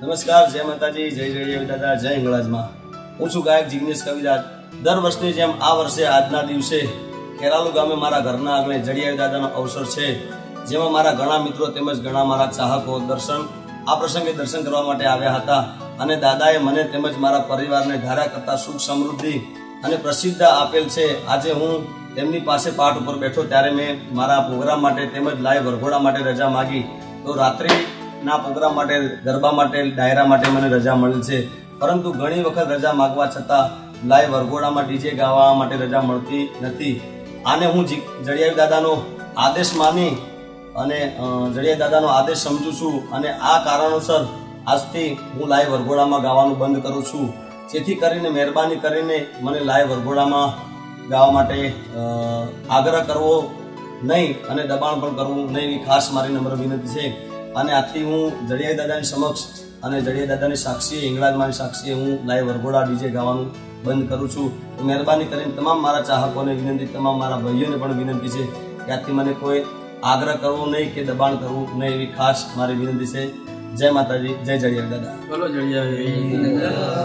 નમસ્કાર, જય માતાજી, જય જય દાદા, જય અંગળાજમાં હું છું ગાયક જિગ્નેશ કવિરાજ. દર વર્ષની જેમ આ વર્ષે આજના દિવસે ખેરાલુ ગામે મારા ઘરના આંગણે જડિયાવી દાદાનો અવસર છે, જેમાં મારા ઘણા મિત્રો તેમજ ઘણા મારા ચાહકો દર્શન, આ પ્રસંગે દર્શન કરવા માટે આવ્યા હતા અને દાદાએ મને તેમજ મારા પરિવારને ધારા કરતા સુખ સમૃદ્ધિ અને પ્રસિદ્ધ આપેલ છે. આજે હું તેમની પાસે પાઠ ઉપર બેઠો ત્યારે મેં મારા પ્રોગ્રામ માટે તેમજ લાઈવ વરઘોડા માટે રજા માગી. તો રાત્રિના પ્રોગ્રામ માટે, ગરબા માટે, ડાયરા માટે મને રજા મળેલ છે. પરંતુ ઘણી વખત રજા માગવા છતાં લાઈવ વરઘોડામાં ડીજે ગાવા માટે રજા મળતી નથી. આને હું જડિયાવી દાદાનો આદેશ માની અને જડિયા દાદાનો આદેશ સમજું છું અને આ કારણોસર આજથી હું લાઈવ વરઘોડામાં ગાવાનું બંધ કરું છું. જેથી કરીને મહેરબાની કરીને મને લાઈવ વરઘોડામાં ગાવા માટે આગ્રહ કરવો નહીં અને દબાણ પણ કરવું નહીં ખાસ મારી નમ્ર વિનંતી છે. અને આથી હું જડિયા દાદાની સમક્ષ અને જડિયા દાદાની સાક્ષીએ ઇંગળાજમાની સાક્ષીએ હું લાઈવ વરઘોડા ડીજે ગાવાનું બંધ કરું છું. તો મહેરબાની કરીને તમામ મારા ચાહકોને વિનંતી, તમામ મારા ભાઈઓને પણ વિનંતી છે કે આથી મને કોઈ આગ્રહ કરવો નહીં કે દબાણ કરવું નહીં એવી ખાસ મારી વિનંતી છે. જય માતાજી, જય જડિયા દાદા. બોલો જડિયા